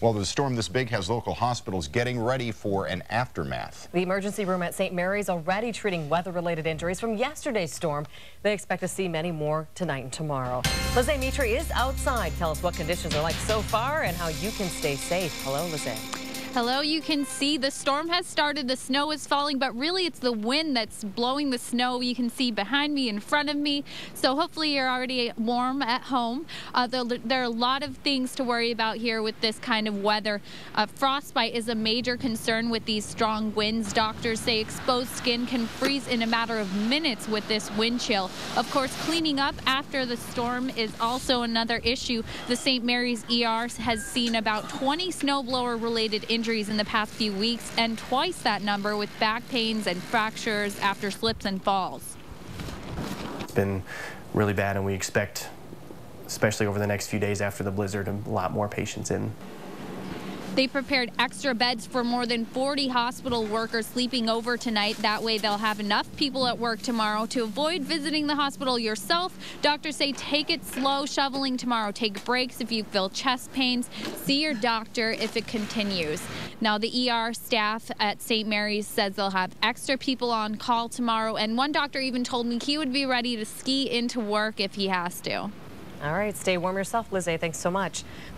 Well, the storm this big has local hospitals getting ready for an aftermath. The emergency room at St. Mary's already treating weather-related injuries from yesterday's storm. They expect to see many more tonight and tomorrow. Lizzie Mitri is outside. Tell us what conditions are like so far and how you can stay safe. Hello, Lizzie. Hello, you can see the storm has started, the snow is falling, but really it's the wind that's blowing the snow. You can see behind me, in front of me. So hopefully you're already warm at home. Uh, there, there, are a lot of things to worry about here with this kind of weather. Uh, frostbite is a major concern with these strong winds. Doctors say exposed skin can freeze in a matter of minutes with this wind chill. Of course, cleaning up after the storm is also another issue. The St. Mary's ER has seen about 20 snowblower related injuries injuries in the past few weeks and twice that number with back pains and fractures after slips and falls. It's been really bad and we expect, especially over the next few days after the blizzard, a lot more patients in. They prepared extra beds for more than 40 hospital workers sleeping over tonight. That way they'll have enough people at work tomorrow to avoid visiting the hospital yourself. Doctors say take it slow shoveling tomorrow. Take breaks if you feel chest pains. See your doctor if it continues. Now the ER staff at St. Mary's says they'll have extra people on call tomorrow. And one doctor even told me he would be ready to ski into work if he has to. All right, stay warm yourself, Lizzie. Thanks so much.